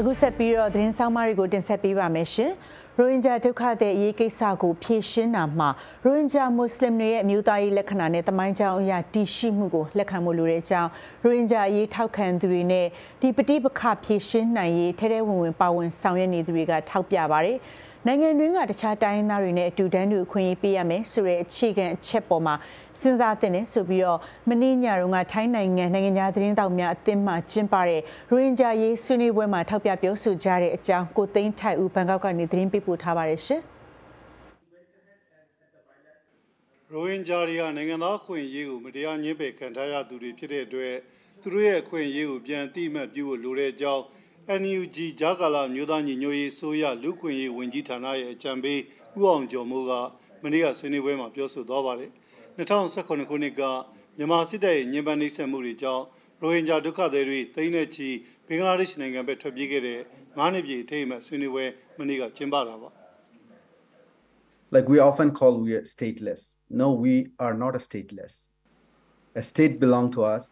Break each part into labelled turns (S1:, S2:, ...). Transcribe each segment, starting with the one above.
S1: အခုဆက်ပြီးတော့သတင်းဆောင်မတွေကိုတင်ဆက်ပေးပါမယ်ရှင်ရိုဟင်ဂျာဒုက္ခသည်အရေးကိစ္စကိုဖြေရှင်းတာမှာရိုဟင်ဂျာမွတ်စလင်တွေရဲ့အမျိုးသားရေးလက္ခဏာနဲ့တမိုင်းကြောင်းအရာတည်ရှိမှုကိုလက်ခံမှုလိုတဲ့အကြောင်းရိုဟင်ဂျာအရေးထောက်ခံသူတွေနဲ့ဒီပဋိပက္ခဖြေရှင်းနိုင်ရေးထဲထဲဝင်ဝင်ပါဝင်ဆောင်ရွက်နေသူတွေကထောက်ပြပါတယ်။ နိုင်ငံတွင်းကတခြားတိုင်းသားတွေနဲ့အတူတန်းတူအခွင့်အရေးပေးရမယ်ဆိုတဲ့အခြေခံအချက်ပေါ်မှာစဉ်းစားသင့်တယ်ဆိုပြီးတော့မင်းညရုံကထိုင်းနိုင်ငံနိုင်ငံသားသတင်းတောက်များအသင်းမှကျင်းပတဲ့ရိုဟင်ဂျာရေးဆွေးနွေးပွဲမှာထောက်ပြပြောဆိုကြတဲ့အကြောင်းကိုသိန်းထိုက်ဦးဘန်ကောက်ကနေသတင်းပေးပို့ထားပါတယ်ရှင်
S2: ရိုဟင်ဂျာတွေကနိုင်ငံသားခွင့်ရေးကိုမတရားညှင်းပယ်ခံထားရသူတွေဖြစ်တဲ့အတွက်သူတို့ရဲ့အခွင့်အရေးကိုပြန်တိမှတ်ပြုဖို့လိုတဲ့အကြောင်း NUG ဂျာကာလာမြို့သားညီညွတ်ရေးဆိုရလူခွင့်ရေးဝန်ကြီးဌာနရဲ့အကြံပေးဦးအောင်ကျော်မိုးကမနေ့ကဆွေးနွေးပွဲမှာပြောဆိုသွားပါတယ်2018ခုနှစ်ကမြန်မာစစ်တပ်ရဲ့ညှဉ်းပန်းနှိပ်စက်မှုတွေကြောင့်ရိုဟင်ဂျာဒုက္ခသည်တွေတိမ့်တဲ့ချီဘင်္ဂလားဒေ့ရှ်နိုင်ငံဘက်ထွက်ပြေးခဲ့တဲ့ငါးနှစ်ပြည့်အထိမ်းအမှတ်ဆွေးနွေးပွဲမနေ့ကကျင်းပတာပါ
S3: Like we often call we are stateless. No, we are not a stateless. A state belong to us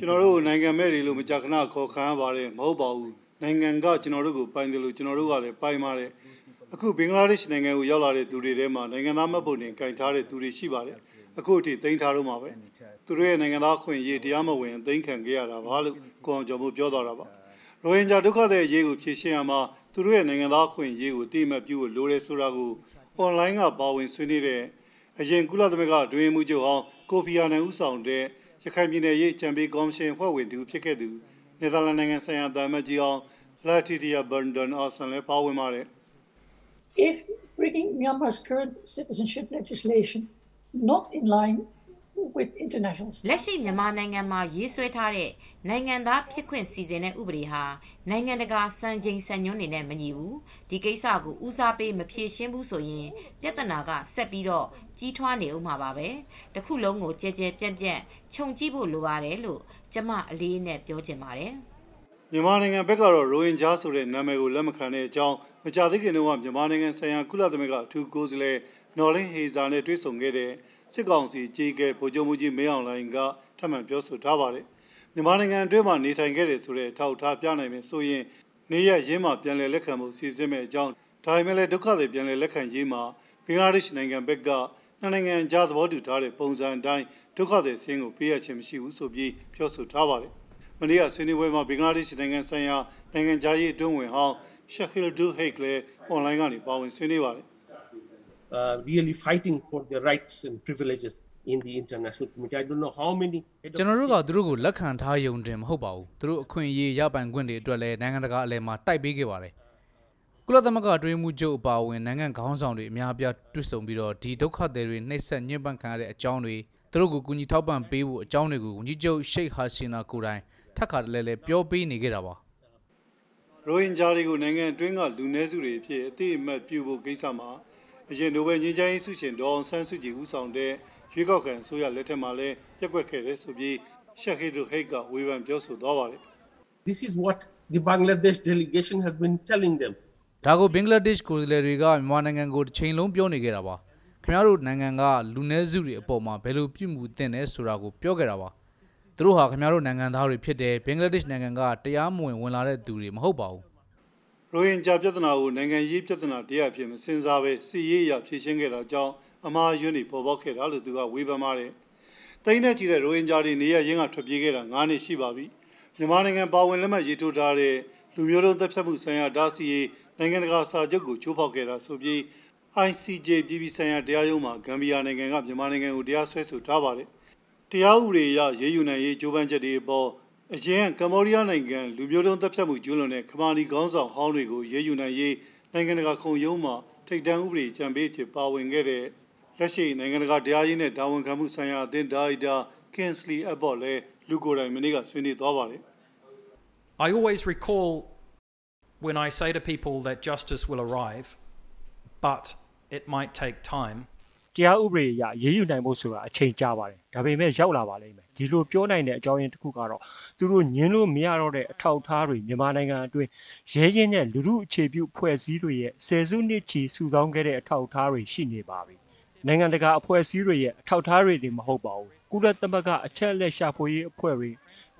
S2: ကျွန်တော်တို့နိုင်ငံမဲ့တွေလို့မကြာခဏခေါ်ခံရပါတယ်မဟုတ်ပါဘူးနိုင်ငံကကျွန်တော်တို့ကိုပိုင်တယ်လို့ကျွန်တော်တို့ကလည်းပိုင်ပါတယ်အခုဘင်္ဂလားဒေ့ရှ်နိုင်ငံကိုရောက်လာတဲ့သူတွေထဲမှာနိုင်ငံသားမှတ်ပုံတင်ကင်ထားတဲ့သူတွေရှိပါတယ်အခုအထိသိမ်းထားလို့မှာပဲသူတို့ရဲ့နိုင်ငံသားခွင့်ရေးတရားမဝင်သိမ်းခံခဲ့ရတာပါလို့ကိုအောင်ကျော်မှုပြောသွားတာပါရိုဟင်ဂျာဒုက္ခသည်အရေးကိုဖြေရှင်းရမှာသူတို့ရဲ့နိုင်ငံသားခွင့်ရေးကိုတိမှတ်ပြုဖို့လိုတယ်ဆိုတာကိုအွန်လိုင်းကပါဝင်ဆွေးနွေးတဲ့အရင်ကုလသမဂ္ဂတွင်မှုချုပ်ဟောင်းကိုဖီအာနန်ဦးဆောင်တဲ့ ရခိုင်ပြည်နယ်ရေးအကြံပေးကော်မရှင်ဖွဲ့ဝင်သူဖြစ်ခဲ့သူနယ်သာလန်နိုင်ငံဆိုင်ရာတာမတ်ကြီးအောင်လာတီတီယာဘန်ဒန်အာဆန်လည်းပါဝင်ပါတယ်
S4: If bringing Myanmar's current citizenship legislation not in line with international
S5: လက်ရှိမြန်မာနိုင်ငံမှာရေးဆွဲထားတဲ့နိုင်ငံသားဖြစ်ခွင့်စီစဉ်တဲ့ဥပဒေဟာနိုင်ငံတကာစံချိန်စံညွှန်းတွေနဲ့မညီဘူးဒီကိစ္စကိုဦးစားပေးမဖြေရှင်းဘူးဆိုရင်ပြဿနာကဆက်ပြီးတော့ကြီးထွားနေဦးမှာပါပဲတခုလုံးကိုကြဲကြဲပြန့်ပြန့်ခြုံကြည့်ဖို့လိုပါတယ်လို့ကျမအလေးနဲ့ပြောချင်ပါတယ်
S2: မြန်မာနိုင်ငံဘက်ကတော့ရိုဟင်ဂျာဆိုတဲ့နာမည်ကိုလက်မခံတဲ့အကြောင်းမကြာသေးခင်တုန်းကမြန်မာနိုင်ငံဆိုင်ရာကုလသမဂ္ဂအထူးကိုယ်စားလှယ်နော်လင်းဟေဇာနဲ့တွေ့ဆုံခဲ့တဲ့ စစ်ကောင်စီကြီးကဲဗိုလ်ချုပ်မှုကြီးမင်းအောင်လှိုင်ကထပ်မံပြောဆိုထားပါတယ်မြန်မာနိုင်ငံအတွင်းမှာနေထိုင်ခဲ့တဲ့ဆိုတဲ့အထောက်အထားပြနိုင်မယ်ဆိုရင်နေရရင်းမှာပြန်လည်လက်ခံမှုစီစဉ်မဲ့အကြောင်းဒါပေမဲ့လည်းဒုက္ခတွေပြန်လည်လက်ခံရေးမှာဘင်္ဂလားဒေ့ရှ်နိုင်ငံဘက်ကနှစ်နိုင်ငံကြားသဘောတူထားတဲ့ပုံစံအတိုင်းဒုက္ခသည်စင်းကိုပေးရခြင်းမရှိဘူးဆိုပြီးပြောဆိုထားပါတယ်။မနေ့ကဆွေးနွေးပွဲမှာဘင်္ဂလားဒေ့ရှ်နိုင်ငံဆိုင်ရာနိုင်ငံသားရေးအတွင်းဝင်ဟောင်းရှက်ခီလ်ဒူဟိတ်လည်းအွန်လိုင်းကနေပါဝင်ဆွေးနွေးပါတယ်။
S6: uh, really fighting for their rights and privileges in the international community i don't know how many
S7: ကျွန်တော်တို့ကသူတို့ကိုလက်ခံထားယုံတင်မဟုတ်ပါဘူးသူတို့အခွင့်အရေးရပိုင်ခွင့်တွေအတွက်လည်းနိုင်ငံတကာအလယ်မှာတိုက်ပေးခဲ့ပါတယ်ကုလသမဂ္ဂအတွင်းမှုချုပ်အပါအဝင်နိုင်ငံခေါင်းဆောင်တွေအများအပြားတွေ့ဆုံပြီးတော့ဒီဒုက္ခသည်တွေနှိပ်စက်ညှဉ်းပန်းခံရတဲ့အကြောင်းတွေသူတို့ကိုကူညီထောက်ပံ့ပေးဖို့အကြောင်းတွေကိုဝန်ကြီးချုပ်ရှိတ်ဟာရှင်နာကိုတိုင်ထပ်ခါတလဲလဲပြောပေးနေခဲ့တာပါ
S2: ရိုဟင်ဂျာတွေကိုနိုင်ငံအတွင်းကလူနည်းစုတွေအဖြစ်အသိအမှတ်ပြုဖို့ကိစ္စမှာ အရင်နိုဘယ်ငြိမ်းချမ်းရေးဆုရှင်ဒေါအောင်ဆန်းစုကြည်ဦးဆောင်တဲ့ရွေးကောက်ခံဆိုရလက်ထက်မှာလည်းပြက်ကွက်ခဲ့တဲ့ဆိုပြီးရှက်ဟီဒူဟိတ်ကဝေဖန်ပြောဆိုသွားပါတယ်
S6: This is what the Bangladesh delegation has been telling them
S7: ဒါကိုဘင်္ဂလားဒေ့ရှ်ကိုယ်စားလှယ်တွေကမြန်မာနိုင်ငံကိုတစ်ချိန်လုံးပြောနေကြတာပါခင်ဗျားတို့နိုင်ငံကလူနည်းစုတွေအပေါ်မှာဘယ်လိုပြုမှုတင်လဲဆိုတာကိုပြောခဲ့တာပါသူတို့ဟာခင်ဗျားတို့နိုင်ငံသားတွေဖြစ်တယ်ဘင်္ဂလားဒေ့ရှ်နိုင်ငံကတရားမဝင်ဝင်လာတဲ့သူတွေမဟုတ်ပါဘူး
S2: ရိုဟင်ဂျာပြဿနာကိုနိုင်ငံရေးပြဿနာတရားဖြစ်မစင်စားပဲစီရေးရဖြေရှင်းခဲ့တာကြောင့်အမှားယွင်းတွေပေါ်ပေါက်ခဲ့တာလို့သူကဝေဖန်ပါတယ်တိန်းနဲ့ချီတဲ့ရိုဟင်ဂျာတွေနေရရင်းကထွက်ပြေးခဲ့တာ9နှစ်ရှိပါပြီမြန်မာနိုင်ငံပါဝင်လက်မှတ်ရေးထိုးထားတဲ့လူမျိုးတုံးတပ်ဖြတ်မှုဆိုင်ရာဒါစီရေးနိုင်ငံတကာစာချုပ်ကိုချိုးဖောက်ခဲ့တာဆိုပြီး ICJ ပြည်ပဆိုင်ရာတရားရုံးမှာဂမ်ဘီယာနိုင်ငံကမြန်မာနိုင်ငံကိုတရားစွဲဆိုထားပါတယ်တရားဥပဒေအရရေးယူနိုင်ရေးကြိုးပမ်းချက်တွေအပေါ် အရင်ကမ္ဘောဒီးယားနိုင်ငံလူမျိုးတုံးတပ်ဖြတ်မှုကျူးလွန်တဲ့ခမာနီခေါင်းဆောင်ဟောင်းတွေကိုရေးယူနိုင်ရေးနိုင်ငံတကာခုံရုံးမှာထိပ်တန်းဥပဒေကြံပေးဖြစ်ပါဝင်ခဲ့တဲ့လက်ရှိနိုင်ငံတကာတရားရေးနဲ့တာဝန်ခံမှုဆိုင်ရာအသင်းဒါရိုက်တာ Kingsley Abbott လည်းလူကိုယ်တိုင်မနေ့ကဆွေးနွေးသွားပါတယ်
S8: I always recall when I say to people that justice will arrive but it might take time
S9: တရားဥပဒေအရရေးယူနိုင်ဖို့ဆိုတာအချိန်ကြာပါတယ်ဒါပေမဲ့ရောက်လာပါလိမ့်မယ်ဒီလိုပြောနိုင်တဲ့အကြောင်းရင်းတစ်ခုကတော့သူတို့ညင်းလို့မရတော့တဲ့အထောက်အထားတွေမြန်မာနိုင်ငံအတွင်းရဲရင်းနဲ့လူမှုအခြေပြုဖွဲ့စည်းတွေရဲ့ဆယ်စုနှစ်ချီစုဆောင်းခဲ့တဲ့အထောက်အထားတွေရှိနေပါပြီနိုင်ငံတကာအဖွဲ့အစည်းတွေရဲ့အထောက်အထားတွေတွေမဟုတ်ပါဘူးကုလသမဂ္ဂအချက်အလက်ရှာဖွေရေးအဖွဲ့တွေ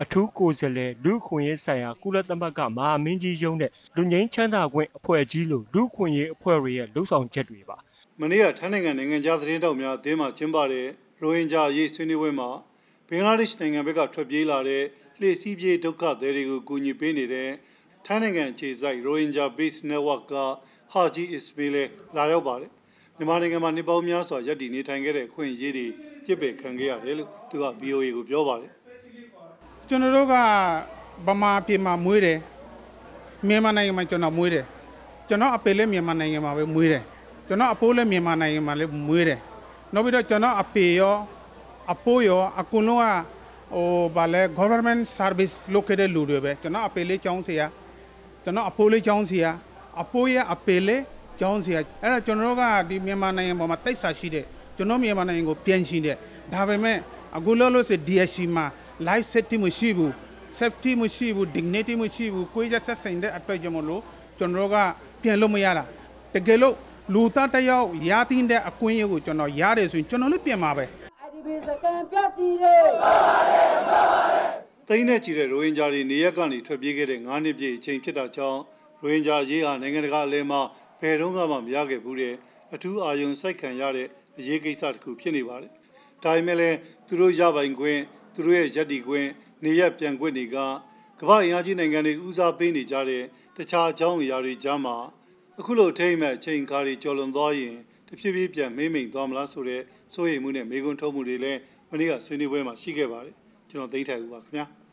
S9: အထူးကိုယ်စားလှယ်လူ့ခွင့်ရေးဆိုင်ရာကုလသမဂ္ဂမဟာမင်းကြီးရုံးနဲ့လူငင်းချမ်းသာခွင့်အဖွဲ့ကြီးလိုလူ့ခွင့်ရေးအဖွဲ့တွေရဲ့လှုပ်ဆောင်ချက်တွေပါ
S2: မနေ့ကထိုင်းနိုင်ငံနိုင်ငံခြားသတင်းတောက်များအသင်းမှကျင်းပတဲ့ရိုဟင်ဂျာအရေးဆွေးနွေးပွဲမှာဘင်္ဂလားဒေ့ရှ်နိုင်ငံဘက်ကထွက်ပြေးလာတဲ့လှေစီးပြေးဒုက္ခသည်တွေကိုကူညီပေးနေတဲ့ထိုင်းနိုင်ငံခြေစိုက်ရိုဟင်ဂျာ Base Network ကဟာဂျီအစ်မေးလည်းလာရောက်ပါတယ်မြန်မာနိုင်ငံမှာနေပေါင်းများစွာရပ်တည်နေထိုင်ခဲ့တဲ့အခွင့်အရေးတွေပြစ်ပယ်ခံခဲ့ရတယ်လို့သူက VOA ကိုပြောပါတယ်
S10: ကျွန်တော်တို့ကဗမာပြည်မှာမွေးတယ်မြန်မာနိုင်ငံမှာကျွန်တော်မွေးတယ်ကျွန်တော်အပေလည်းမြန်မာနိုင်ငံမှာပဲမွေးတယ် ကျွန်တော်အဖိုးလည်းမြန်မာနိုင်ငံမှာလည်းမွေးတယ်နောက်ပြီးတော့ကျွန်တော်အပေရောအဖိုးရောအကုန်လုံးကဟိုဗာလဲ government service လုပ်ခဲ့တဲ့လူတွေပဲကျွန်တော်အပေလေးကျောင်းဆရာကျွန်တော်အဖိုးလေးကျောင်းဆရာအဖိုးရဲ့အပေလေးကျောင်းဆရာအဲ့ဒါကျွန်တော်တို့ကဒီမြန်မာနိုင်ငံပေါ်မှာတိတ်ဆာရှိတဲ့ကျွန်တော်မြန်မာနိုင်ငံကိုပြန်ရှင်တဲ့ဒါပေမဲ့အခုလောလောဆယ် DSC မှာ life safety မရှိဘူး safety မရှိဘူး dignity မရှိဘူးကိုယ်ရဆက်ဆိုင်တဲ့အတွက်ကြောင့်မလို့ကျွန်တော်တို့ကပြန်လို့မရတာတကယ်လို့ လူသားတစ်ယောက်ရတင်တဲ့အခွင့်အရေးကိုကျွန်တော်ရတယ်ဆိုရင်ကျွန်တော်လည်းပြန်မှာပဲ
S2: တိန်းနဲ့ချီတဲ့ရိုဟင်ဂျာတွေနေရက်ကနေထွက်ပြေးခဲ့တဲ့9နှစ်ပြည့်အချိန်ဖြစ်တာကြောင့်ရိုဟင်ဂျာရေးဟာနိုင်ငံတကာအလဲမှာဘယ်တော့မှမရခဲ့ဘူးတဲ့အထူးအာရုံစိုက်ခံရတဲ့အရေးကိစ္စတစ်ခုဖြစ်နေပါတယ်။ဒါပေမဲ့လည်းသူတို့ရပိုင်ခွင့်သူတို့ရဲ့ရက်တီခွင့်နေရက်ပြန်ခွင့်တွေကကမ္ဘာအင်အားကြီးနိုင်ငံတွေဦးစားပေးနေကြတဲ့တခြားအကြောင်းအရာတွေကြားမှာ အခုလိုထိမ့်မဲ့အချိန်ခါတွေကျော်လွန်သွားရင်တဖြည်းဖြည်းပြန်မေးမိန်သွားမလားဆိုတဲ့စိုးရိမ်မှုနဲ့မေးခွန်းထုတ်မှုတွေလည်းမနေ့ကဆွေးနွေးပွဲမှာရှိခဲ့ပါတယ်။ကျွန်တော်သိထိုက်ဦးပါခင်ဗျာ။